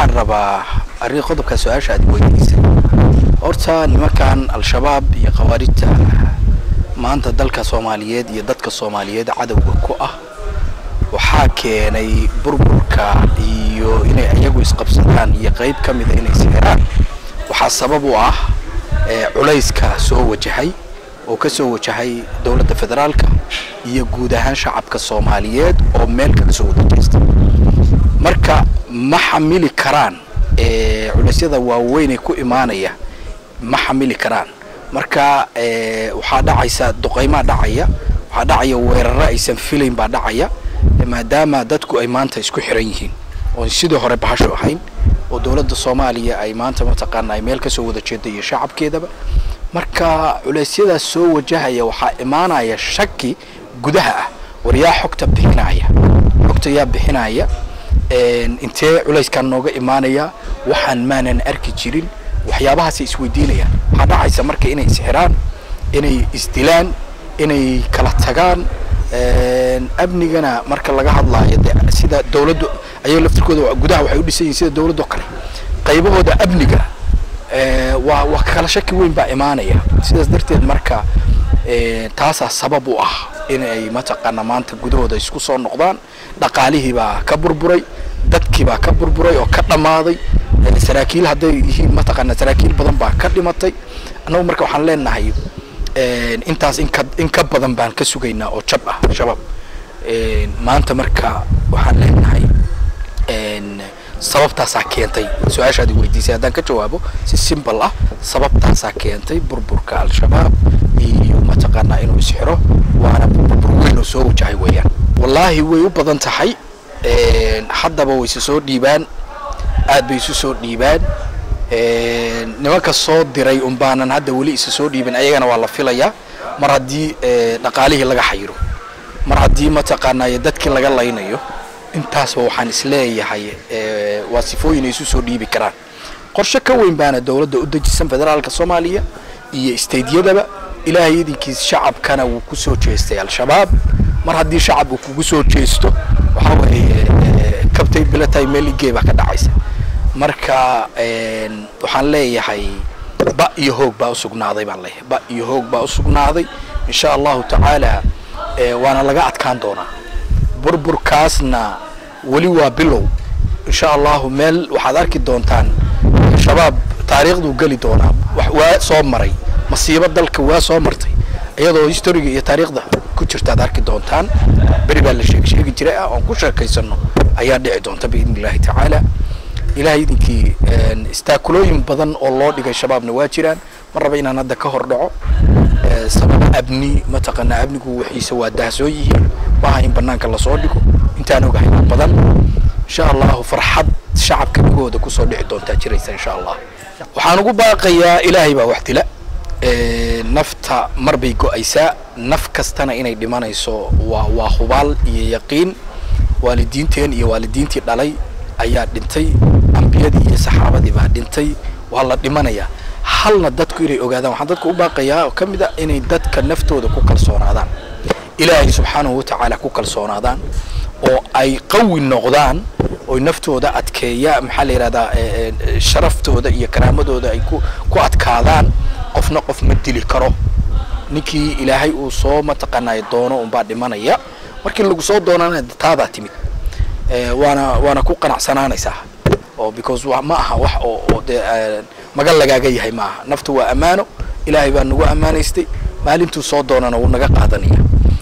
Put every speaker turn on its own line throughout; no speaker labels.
waxaan rabaa arrin qodobka su'aasha aad weydiisay. Horta nimankan al-shabaab iyo khawaarijta maanta dalka soomaaliyeed iyo dadka soomaaliyeed cadowga ku ah waxaa keenay burburka iyo inay iyagu isqabsadaan iyo qeyb ka mida inay sixiraan waxaa sabab u ah culayska soo wajahay oo ka soo wajahay dowladda federaalka iyo guud ahaan shacabka soomaaliyeed oo meel kaga soo wada jeesta marka ma xamili karaan. Culeysyada waaweyn ee ku imaanaya ma xamili karaan. Marka waxaa dhacaysa duqeymaa dhacaya waxaa dhacaya weeraro aysan filayn baa dhacaya maadaama dadku ay maanta isku xiran yihiin. Oon sidii hore bahasho ahayn oo dowladda soomaaliya ay maanta mataqaana ay meel ka soo wada jeeda iyo shacabkeedaba. Marka culeysyadaas soo wajahaya waxaa imaanaya shaki gudaha ah. War yaa xogta bixinaya xogta yaa bixinaya intee culayskaan nooga imaanaya waxaan maanan arki jirin waxyaabahaasay isweydiinayaan waxaa dhacaysa marka inay isxiraan inay isdilaan inay kala tagaan? Amnigana marka laga hadlaayo de sida dowladdu ayago laftirkooda gudaha waxay u dhisan yihiin sida dowladdo kale. Qaybahooda amniga waa waa kala shaki weyn baa imaanaya. Sidaas darteed marka taasaa sabab u ah in ay mataqaana maanta gudahooda isku soo noqdaan. Dhaqaalihii baa ka burburay dadkii baa ka burburay oo ka dhammaaday saraakiil hadday yihiin mataqaana saraakiil badan baa ka dhimatay. Annagu marka waxaan leenahay intaas inka in ka badan baan ka sugaynaa oo jab ah shabaab maanta marka waxaan leenahay sababtaasaa keentay. Su'aashaadi weydiisay haddaan ka jawaabo si simbal ah sababtaasaa keentay burburka al-shabaab. Iyo mataqaanaa inuu isxiro waana burbur weyn oo soo wajahay weeyaan. Wallaahi way u badan tahay haddaba way isu soo dhiibaan. Aad bay isu soo dhiibaan. Nimanka soo diray un baanan hadda weli isa soo dhiibin ayagana waa la filayaa mar haddii dhaqaalihii laga xayiro mar haddii mataqaanaaye dadkii laga laynayo intaasba waxaan is leeyahay waa sifooyin ay isu soo dhiibi karaan. Qorshe ka weyn baana dowladda u dejisan federaalka soomaaliya iyo istaydyadaba ilaahay idinkiis shacabkana wuu ku soo jeestay al-shabaab. Mar haddii shacab uu kugu soo jeesto waxaa weeye kabtay bilatay meel igee baa ka dhacaysa. Marka waxaan leeyahay ba iyo hoog baa usugnaaday baan leeyahay. Ba iyo hoog baa usugnaaday insha allahu tacaala waana laga adkaan doonaa. Burburkaasna weli waa bilow. Insha allahu meel waxaad arki doontaan shabaab taariikhduu geli doonaa. Waa soo maray. Masiibo dalka waa soo martay iyadoo historiga iyo taariikhda ku jirtaad arki doontaan beri baa la sheeg sheegi jiray ah oon ku sheekaysano ayaa dhici doonta biidn illahi tacaala. Ilahay idinkii istaakulooyin badan oo loo dhigay shabaabna waa jiraan. Ma raba inaan hadda ka hor dhaco. Sababa abni mataqaanaa abnigu wixiisa waa dahsoon yihiin. Maaha in banaanka la soo dhigo. Intaan ogahay wax badan. Insha allahu farxad shacabka dhigooda ku soo dhici doontaa jiraysa insha allah. Waxaan ugu baaqayaa ilaahay baa wax dila. Nafta mar bay go'aysaa naf kastana inay dhimanayso waa waa hubaal iyo yaqiin. Waalidiinteen iyo waalidiintii dhalay ayaa dhintay. Ambiyadii iyo saxaabadii baa dhintay. Waa la dhimanayaa halna dadku inay ogaadaan. Waxaan dadka u baaqayaa oo ka mid a inay dadka naftooda ku kalsoonaadaan. Ilaahay subxaanahu watacaala ku kalsoonaadaan oo ay qawi noqdaan oy naftooda adkeeya maxaa la yidhahdaa sharaftooda iyo karaamadooda ay ku ku adkaadaan. Qofna qof ma dili karo ninkii ilaahay uu soo mataqaanay doono unbaa dhimanaya. Markii lagu soo doonana taadaa timid. Waana waana ku qanacsanaanaysaa. Oo because ma aha wax oo oo dee magan lagaaga yahay ma aha. Waa ammaano ilaahay baa nagu ammaanaystay. Maalintuu soo doonana wuu naga qaadanaya.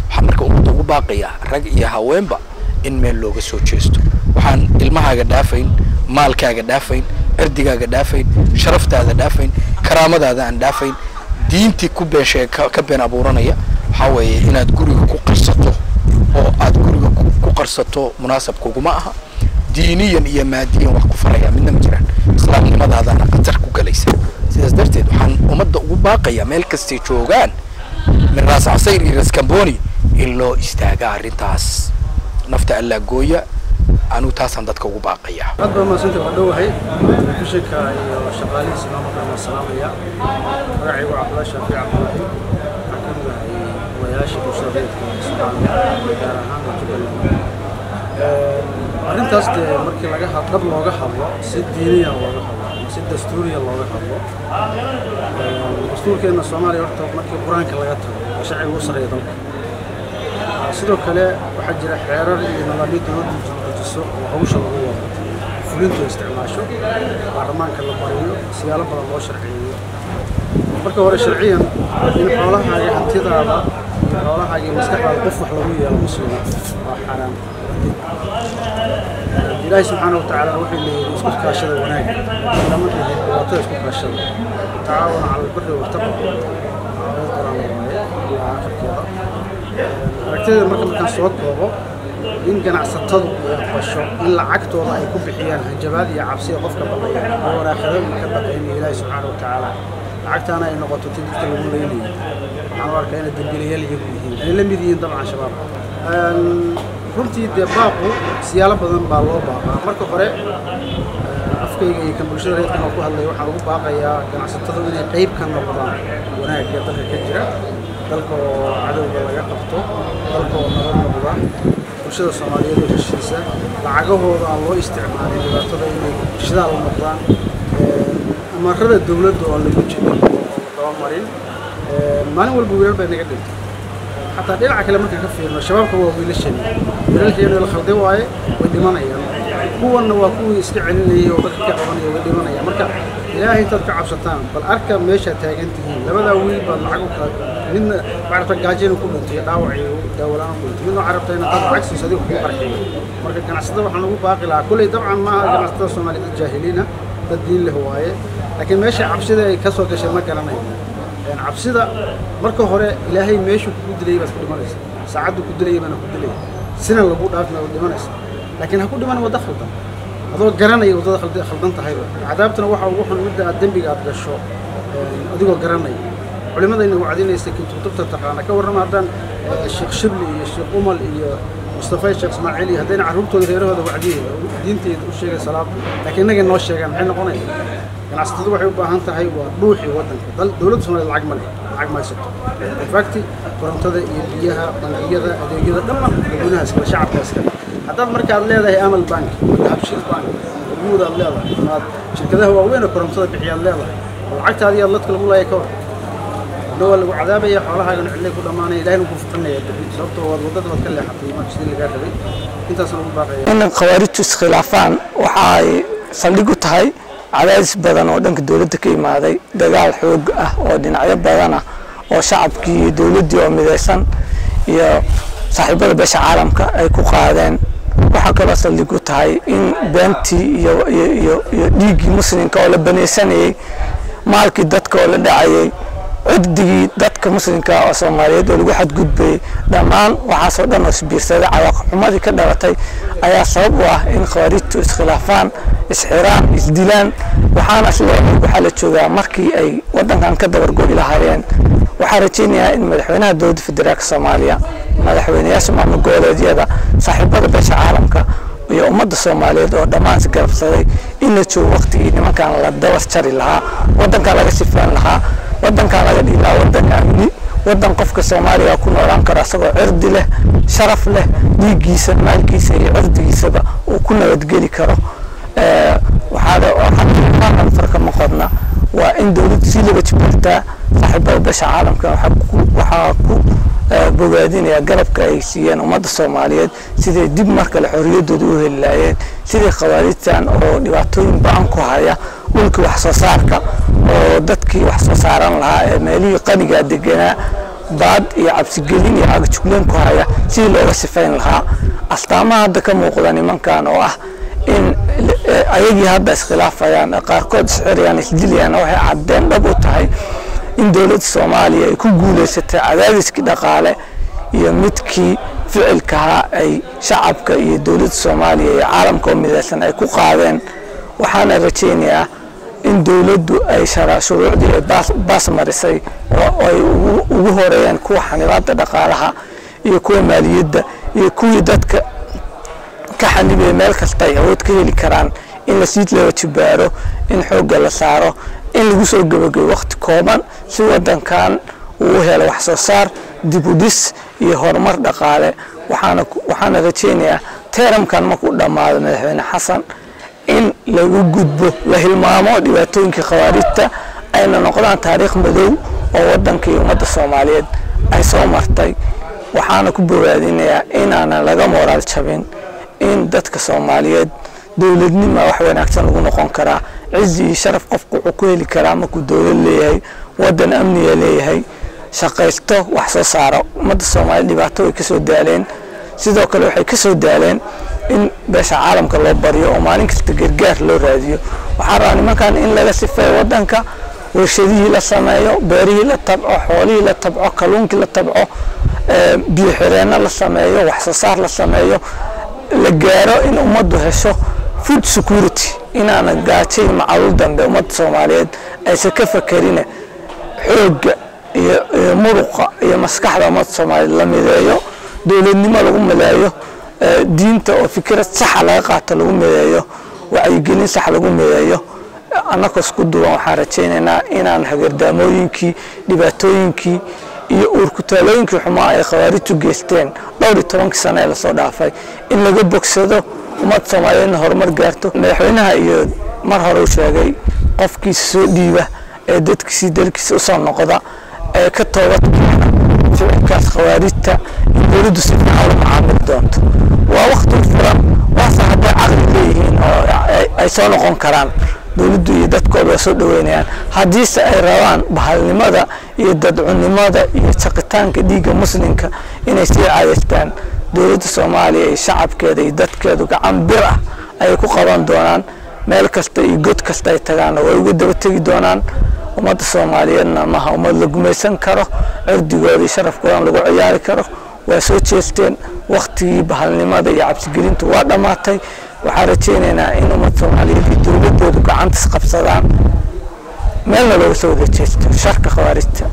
Waxaan marka ummadda ugu baaqayaa rag iyo haweenba in meel looga soo jeesto. Waxaan ilmahaaga dhaafayn maalkaaga dhaafayn cirdigaaga dhaafayn sharaftaada dhaafayn karaamadaada aan dhaafayn diintii ku beeshee ka been abuuranaya waxaa weeye inaad guriga ku qarsato oo aad guriga ku qarsato munaasab kuguma aha diiniyan iyo maadiyan wax ku faraya midna ma jiraan. Islaamnimadaadana khatar ku galaysa. Sidaas darteed waxaan ummadda ugu baaqayaa meel kastay joogaan min raas casayr iyo raskamboni in loo istaaga arrintaas. Nafta allaa gooya anigu taasaan dadka ugu baaqayaa
aad baa mahadsantahay waa dhowahay telefishinka iyo shaqaalihiisa maamulkan waa salaamaya magacaygu cabdulaahi shaafic cabdulaahi waxaan ka mid ahay odayaasha bulshada reedka soomaaliya gaar ahaan jubbaland arrintaas dee markii laga had dhab looga hadlo si diiniya looga hadlo si dastuuriya looga hadlo dastuurkeenna soomaaliya horta markii qur'aanka laga tago sharciga ugu sarreeya dalka sidoo kale waxaa jira xeerar iyo nidaamyo dowladdu subxaana wa tacaala wuxuu leeyahay isku kaashada wanaag lama dhihin dhibaatada isku kaashada tacaawuna cala albirri waltaqwa aayad quraan waaye ilaa aakhirkeeda aragtida marka markaan soo koobo إن جناح ستضغط بشو إن العكت وضع يكون بحيان. هنجباد يا عبسية قفك بقية هو راخر المحبة إني إلهي سبحانه وتعالى. عكت أنا إن قطو تدفت المهول إلي وحانو إن الدبيل هي اللي يكون بحيان إن لم يدين طبعا شباب. فلتي بباقو سيالة بذن بالله باقا مركو خري أه، أفكي كان بلشير رأيك نوكوها اللي وحاقو باقا يا جناح ستضغط إني قيب كان نبضان وناك يطلق كجرة دلكو عدو بلغا قفتو دلكو نبضان bulshada soomaaliyeed oo heshiisa lacagahooda aan loo isticmaalin dhibaatada inay shidaal noqdaan. Amarada dowladda oo lagu jiro oo dabamarin maalin walba wiilal bay naga dhintay. Xataa dhinaca kale markaan ka fiirno shabaabka waa wiilashani wiilalkeenu la khalday waaye way dhimanayaan. Kuwanna waa kuwii iska celinayay oo dadka ka إلهي تلك عبشتان بل أركا ميشا تاقنتهم لما داوين بل معقوكا من بعرف الجاجين وكم من تيه داوعي ودولان كنت. من عرب تاينا قد عكس وصديق كم أركي مركا كان عصدا وحنا نقول باقي لها. كل طبعا ما كان عصدا صمالي الجاهلين. تدين لهواية لكن ميشا عبشتا يكسوا كشر ما كرمه يعني عبشتا مركا هورا إلهي ميشا كدري بس كدمانيس ساعدو كدري بنا كدري سنة لبود عفنا كدمانيس لكن هكو دمان ودخلتا garanaya waddada khaldan tahayba cadaabtuna waxa ugu xun midda aad dembiga aad gasho adigoo garanaya culimadayna wacdinaysa kutubta taqaana ka warrama haddaan sheekh shibli iyo sheekh umal iyo mustafa sheekh ismaaciil iyo haddayna carruurtooda reerahooda wacdiyay diinteeda u sheegay salaad laakiin innagay noo sheegaan maxay noqonaya ganacsatadu waxay u baahan tahay waa dhuuxii waddanka dowladda soomaliya lacag ma leh lacag ma haysato infacti korontada iyo biyaha bangiyada adeegyada dhammaan dadweynaha iskale shacabka iskale هذا مركز أبلية ده؟ أمل بنك. أبشر بنك. موجود أبلية شركة ده هو وينه؟ كرم صدق بحياة أبلية وعكت هذه الله تكلم الله يكور دول وعذاب يا حوالها يقول عليك كل ما نيجي لهن كفتنا يا دكتور صوت وضد وضد وضد كله حتى
ما تشتري اللي قاعد تبي أنت صنع الباقي أنا خوارج تسخلافان وحاي صليقو تهاي. عليس بدن ودنك دولتك ما ذي دجال حوج أه ودين عيب بدنا وشعبك دولتي ومدرسان يا صاحب البشر عالمك أيكو قادين waxaa kaloo saldhig u tahay in beentii iyo dhiiggii muslimka oo la banaysanayey maalkii dadka oo la dhacayay cirdigii dadka muslimka oo soomaaliyeed oo lagu xadgudbayay dhammaan waxaasoo dhan oo isbiirsaday cawaaqixumadii ka dhalatay ayaa sabab u ah in khawaarijtu iskhilaafaan isxiraan isdilaan waxaana is leeyahay waxaa la joogaa markii ay waddankan ka dabargo'i lahaayeen. Waxaa rajaynayaa in madaxweynaha dowladda federaalka soomaaliya madaxweynayaasha maamul goboleedyada saaxiibada beesha caalamka iyo ummadda soomaaliyeed oo dhammaan garabsaday in la joogo waqtigii nimankan la dabar jari lahaa waddankan laga sifaan lahaa waddankan laga dhigi lahaa waddan amni waddan qofka soomaaliga ku noolaan karo asagoo cirdi leh sharaf leh dhiiggiisa maalkiisa iyo cirdigiisaba uu ku nabadgeli karo. Waxaan farka maqodna waa in dowladdu sii laga jibartaa saaxiibada beesha caalamka waxaa ku bogaadinaya garabka ay siiyeen ummadda soomaaliyeed siday dib mar kale xorriyaddooda u heli laayeen sidii khawaarijtan oo dhibaatooyin ba'an ku haya dhulkii wax soo saarka oo dadkii wax soo saaran lahaa ee meelihii qanigaa deganaa baad iyo cabsigelin iyo agajugleen ku haya sidii looga sifayn lahaa. Astaamaha hadda ka muuqda nimankan oo ah in ayagii hadda iskhilaafayaan qaarkood isxirayaan isdilayaan waxay caddeen dhab u tahay in dowladda soomaaliya ay ku guulaysatay cadaadiskii dhaqaale iyo midkii ficilkahaa ay shacabka iyo dowladda soomaaliya iyo caalamka oo midaysan ay ku qaadeen. Waxaana rajaynayaa in dowladdu ay shuruucdii ay baas marisay oo ay ugu horeeyeen kuwa xanibaadda dhaqaalaha iyo kuwa maaliyadda iyo kuwii dadka ka xanibaya meel kasta ay awood ka heli karaan in la sii laba jibaaro in xoogga la saaro in lagu soo gebagayo waqti kooban si waddankan uu helo wax soo saar dib u dhis iyo horumar dhaqaale. Waxaana rajaynayaa teeramkan markuu dhammaado madaxweyne xasan in lagu gudbo la hilmaamo dhibaatooyinkii khawaarijta ayna noqdaan taariikh madow oo waddanka ummadda soomaaliyeed ay soo martay. Waxaana ku bogaadinayaa inaanan laga moraal jabin in dadka soomaaliyeed dowladnima wax wanaagsan lagu noqon karaa. Cizi iyo sharaf qofku wuxuu ku heli karaa markuu dowlad leeyahay waddan amniga leeyahay shaqaysto wax soo saaro. Ummadda soomaaliya dhibaato way ka soo daaleen. Sidoo kale waxay ka soo daaleen in beesha caalamka loo baryo oo maalin kasta gargaar loo raadiyo. Waxaa rabaa nimankan in laga sifeeyo waddanka warshadihii la sameeyo beerihii la tabco xoolihii la tabco kalluunkii la tabco biyo la sameeyo wax soo saar la sameeyo la gaaro in ummaddu hesho food security inaana gaajo iyo macaluul dambe. Ummadda soomaaliyeed aysan ka fakerine xoogga iyo muruqa iyo maskaxda ummadda soomaaliyeed la mideeyo dowladnimo lagu mideeyo diinta oo fikrad saxa laga qaato lagu mideeyo wacyigelin sax lagu mideeyo. Annagoo isku duwan waxaan rajaynaynaa inaan hagardaamooyinkii dhibaatooyinkii iyo uurkutaalooyinkii xumaa ay khawaarijtu geysteen. Dhowr iyo tobankii sano ee la soo dhaafay. In laga bogsado ummadda soomaaliyeedna horumar gaarto. Madaxweynaha iyo mar hore uu sheegay qofkiisa soo dhiiba ee dadkiisii dalkiisa u soo noqda ee ka toobad keena ficilkaas khawaarijta dowladdu si fiican ula macaamili doonto. Waa wakti u furan waase hadday caqli leeyihiin oo ay soo noqon karaan dowladdu iyo dadkooda waa soo dhaweynayaan. Haddiise ay rabaan bahalnimada iyo dadcunimada iyo jaqitaanka dhiigga muslimka inay sii caadeystaan dowladda soomaaliya iyo shacabkeeda iyo dadkeedu gacan bir ah ayay ku qaban doonaan. Meel kasta iyo god kasta ay tagaanna way uga daba tegi doonaan ummadda soomaaliyeedna maha ummad la gumaysan karo cirdigooda sharafkoodan lagu ciyaari karo. Waa soo jeesteen waktigii bahalnimada iyo cabsigelintu waa dhammaatay waxaan rajaynaynaa in ummadda soomaaliyeed iyo dowladoodu gacantas qabsadaan. Meelna looga soo wada jeesto sharka khawaarijta